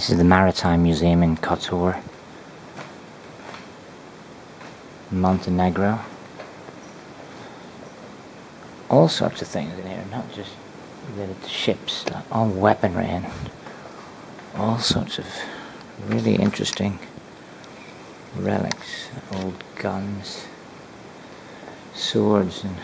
This is the Maritime Museum in Kotor, Montenegro. All sorts of things in here, not just related to ships, like all weaponry and all sorts of really interesting relics, old guns, swords and